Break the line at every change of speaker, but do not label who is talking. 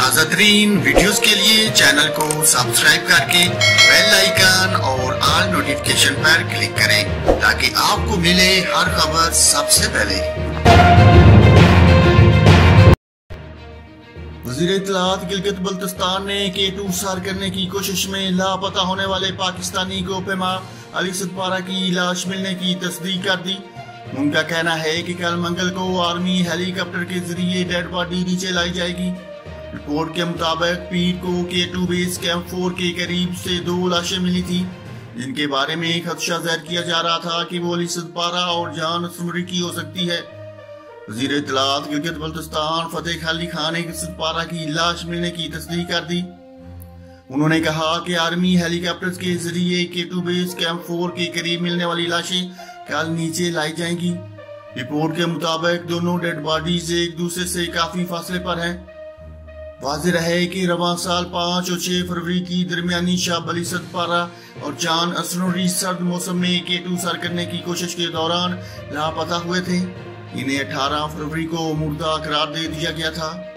ताज़ा तरीन वीडियोज़ के लिए चैनल को सब्सक्राइब करके बेल आइकन और ऑल नोटिफिकेशन पर क्लिक करें ताकि आपको मिले हर खबर सबसे पहले। वज़ीर इतलात गिलगित बल्तिस्तान ने के टू सार करने की कोशिश में लापता होने वाले पाकिस्तानी गोपेमा अली सतपारा की लाश मिलने की तस्दीक कर दी। उनका कहना है कि कल मंगल को आर्मी हेलीकॉप्टर के ज़रिए डेड बॉडी नीचे लाई जाएगी। रिपोर्ट के मुताबिक पीर को के टू बेस कैंप फोर के करीब से दो लाशें मिली थी। जिनके बारे में एक खदशा ज़ाहिर किया जा रहा था कि वो अली सदपारा और जान सुमरी की हो सकती है। वज़ीर इतलात गिलगित बल्तिस्तान, फतेह अली खान ने सदपारा की लाश मिलने की तस्दीक कर दी। उन्होंने कहा कि आर्मी हेलीकॉप्टर्स के ज़रिए के टू बेस कैंप फोर के करीब मिलने वाली लाशें कल नीचे लाई जाएँगी। रिपोर्ट के मुताबिक दोनों डेड बॉडीज एक दूसरे से काफ़ी फासले पर हैं। वाजिह रहे की रवा साल पाँच और छह फरवरी की दरमियानी शाह अली सतपारा और चाँद असनोरी सर्द मौसम में के टू सर करने की कोशिश के दौरान लापता हुए थे। इन्हें 18 फरवरी को मुर्दा करार दे दिया गया था।